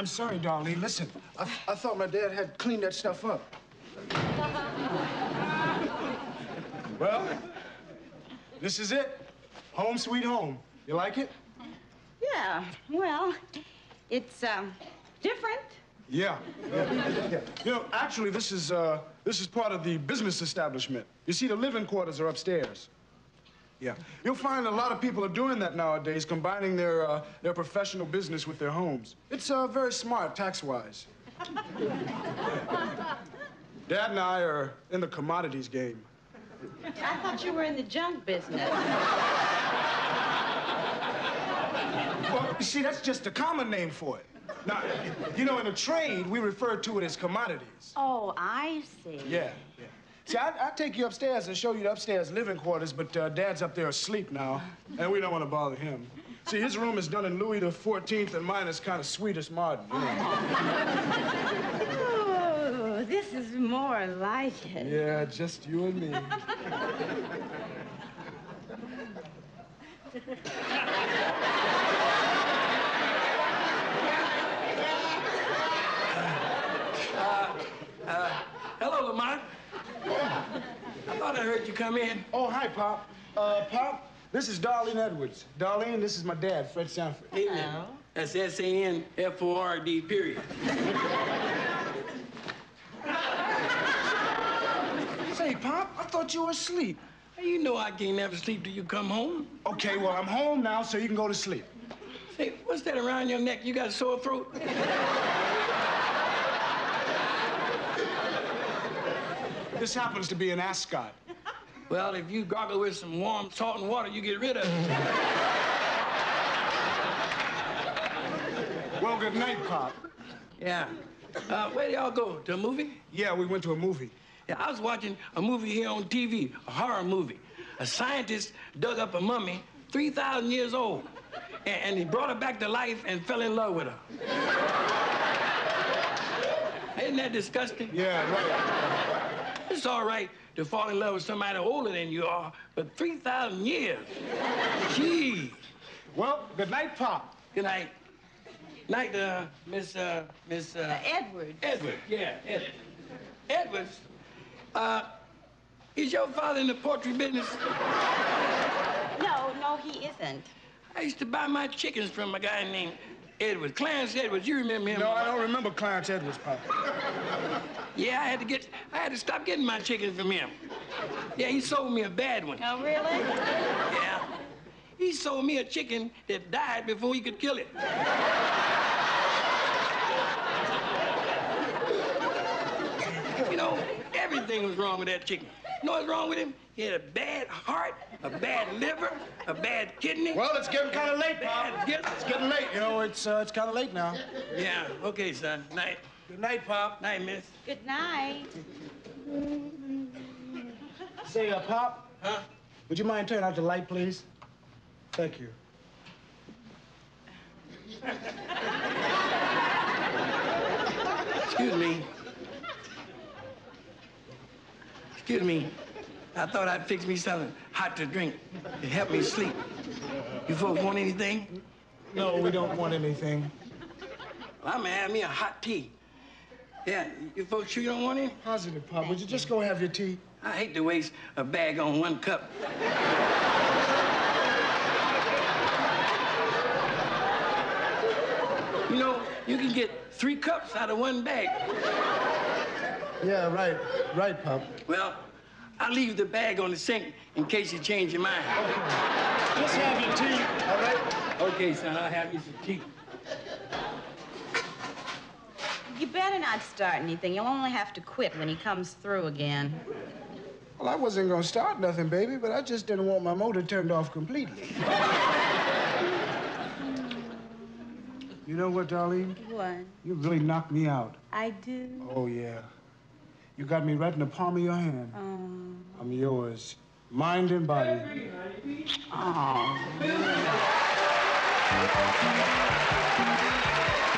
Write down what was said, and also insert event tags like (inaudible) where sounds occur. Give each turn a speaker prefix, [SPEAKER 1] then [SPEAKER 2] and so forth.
[SPEAKER 1] I'm sorry, Darlene. Listen, I, I thought my dad had cleaned that stuff up. well, this is it. Home sweet home. You like it?
[SPEAKER 2] Yeah, well, it's um, different.
[SPEAKER 1] Yeah, yeah, yeah. You know, actually, this is uh, this is part of the business establishment. You see, the living quarters are upstairs. Yeah, you'll find a lot of people are doing that nowadays, combining their uh, their professional business with their homes. It's uh, very smart tax-wise. (laughs) Dad and I are in the commodities game.
[SPEAKER 2] I thought you were in the junk business.
[SPEAKER 1] Well, you see, that's just a common name for it. Now, you know, in the trade, we refer to it as commodities.
[SPEAKER 2] Oh, I see.
[SPEAKER 1] Yeah, yeah. See, I, I'll take you upstairs and show you the upstairs living quarters, but uh, Dad's up there asleep now, and we don't want to bother him. See, his room is done in Louis the 14th, and mine is kind of Swedish modern. You know?
[SPEAKER 2] Oh, this is more like it.
[SPEAKER 1] Yeah, just you and me.
[SPEAKER 3] Hello, Lamont. I thought I heard you come in.
[SPEAKER 1] Oh, hi, Pop. Uh, Pop, this is Darlene Edwards. Darlene, this is my dad, Fred Sanford.
[SPEAKER 3] Amen. That's S-A-N-F-O-R-D, period.
[SPEAKER 1] Say, Pop, I thought you were asleep.
[SPEAKER 3] You know I can't never sleep till you come home.
[SPEAKER 1] Okay, well, I'm home now, so you can go to sleep.
[SPEAKER 3] Say, what's that around your neck? You got a sore throat?
[SPEAKER 1] This happens to be an ascot.
[SPEAKER 3] Well, if you gargle with some warm salt and water, you get rid of it.
[SPEAKER 1] Well, good night, Pop.
[SPEAKER 3] Yeah. Uh, where y'all go? To a movie?
[SPEAKER 1] Yeah, we went to a movie.
[SPEAKER 3] Yeah, I was watching a movie here on TV, a horror movie. A scientist dug up a mummy 3,000 years old, and, and he brought her back to life and fell in love with her. Isn't that disgusting?
[SPEAKER 1] Yeah, right.
[SPEAKER 3] It's all right to fall in love with somebody older than you are, but 3,000 years? Gee.
[SPEAKER 1] Well, good night, Pop.
[SPEAKER 3] Good night. Night, uh, Miss, uh, Miss, uh...
[SPEAKER 2] Edward.
[SPEAKER 3] Edward, yeah, Edward. Edwards, uh, is your father in the poultry business?
[SPEAKER 2] No, no, he isn't.
[SPEAKER 3] I used to buy my chickens from a guy named Edwards. Clarence Edwards, you remember him?
[SPEAKER 1] No, I don't remember Clarence Edwards, Pop.
[SPEAKER 3] Yeah, I had to get, I had to stop getting my chickens from him. Yeah, he sold me a bad one.
[SPEAKER 2] Oh, really?
[SPEAKER 3] Yeah. He sold me a chicken that died before he could kill it. You know, everything was wrong with that chicken. You know what's wrong with him? He had a bad heart, a bad liver, a bad kidney.
[SPEAKER 1] Well, it's getting kind of late,
[SPEAKER 3] bad
[SPEAKER 1] Pop. It's getting late. You know, it's uh, it's kind of late now.
[SPEAKER 3] Yeah, okay, son. Night.
[SPEAKER 1] Good night, Pop.
[SPEAKER 3] Night, miss.
[SPEAKER 2] Good night.
[SPEAKER 1] Say, uh, Pop,
[SPEAKER 3] Huh?
[SPEAKER 1] would you mind turning out the light, please? Thank you.
[SPEAKER 3] Excuse me. Excuse me. I thought I'd fix me something hot to drink to help me sleep. You folks want anything?
[SPEAKER 1] No, we don't want anything.
[SPEAKER 3] Well, I'm gonna have me a hot tea. Yeah, you folks sure you don't want any?
[SPEAKER 1] Positive, Pop. Would you just go have your tea?
[SPEAKER 3] I hate to waste a bag on one cup. You know, you can get three cups out of one bag.
[SPEAKER 1] Yeah, right. Right, Pop.
[SPEAKER 3] Well, I'll leave the bag on the sink in case you change your mind. Okay.
[SPEAKER 1] Just have your tea, all right?
[SPEAKER 3] Okay, son, I'll have you some tea.
[SPEAKER 2] You better not start anything. You'll only have to quit when he comes through again.
[SPEAKER 1] Well, I wasn't gonna start nothing, baby, but I just didn't want my motor turned off completely. (laughs) you know what, Darlene?
[SPEAKER 2] What?
[SPEAKER 1] You really knocked me out.
[SPEAKER 2] I do.
[SPEAKER 1] Oh, yeah. You got me right in the palm of your hand.
[SPEAKER 2] Um,
[SPEAKER 1] I'm yours, mind and body.
[SPEAKER 2] oh. (laughs)